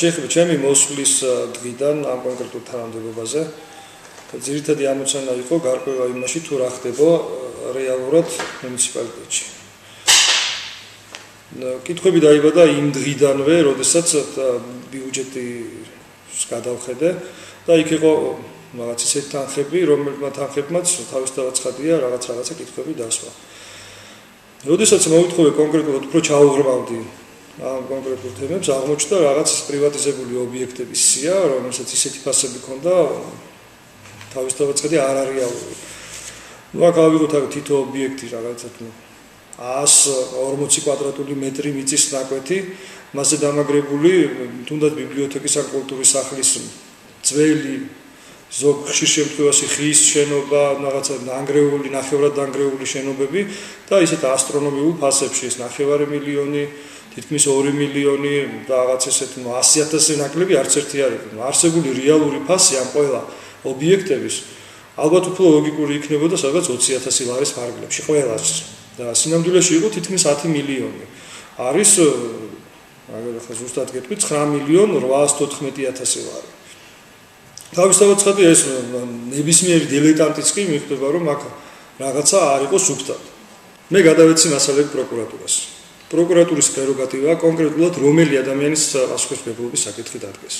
შეეხება ჩემი მოსვლის დღიდან ამ კონკრეტულ თანამდებობაზე ძირითადი ამოცანა იყო გარკვევა იმაში თუ რა ხდება რეალურად მუნიციპალიტეტში. კითხვები დაიბადა იმ დღიდანვე, როდესაც ბიუჯეტის გადავხედე და იქ იყო რაღაც ისეთ თანხები, რომელთა თანხებმაც თავის დავაცხადია რაღაც რაღაცა კითხვები დასვა. როდესაც მოვითხოვე კონკრეტულად უფრო ჩაუღრმავდი ამ კონკრეტულ თემებს, აღმოჩნდა რაღაც პრივატიზებული ობიექტების სია, რომელსაც ისეთი ფასები ქონდა თავის დავაცხადი არ არის რეალური. ну აქ ავიღოთ აქ თითო ობიექტი რაღაცა თუ 140 კვადრატული მეტრი მიწის ნაკვეთი, მასზე დამაგრებული თუნდაც ბიბლიოთეკის ან კულტურის სახლის ძველი ზოგ ხშირ შემთხვევაში ხის შენობა, რაღაცა დანგრეული, ნახევრად დანგრეული შენობები და ისეთ ასტრონომიულ ფასებში ეს ნახევარი მილიონი, თითქმის 2 მილიონი რაღაც ესეთ 100000-ზე ნაკლები არც ერთი არ იყო. არსებული რეალური ფასი ამ ყველა ობიექტების ალბათ უფრო ლოგიკური იქნებოდა სადღაც 20000 ლარის ფარგლებში ყველას და სინამდვილეში იყო თითქმის 10 მილიონი. არის ახლა ზუსტად გეტყვი 9 მილიონ 814000 ლარი. თავისთავად ხადი ეს ნებისმიერი დილეტანტიც კი მიხვდება რომ აქ რაღაცა არ იყოს უბრალოდ. მე გადავეცი მასალები პროკურატურას. პროკურატურის პრეროგატივაა კონკრეტულად რომელი ადამიანის პასუხისმგებლობის საკითხი დადგეს.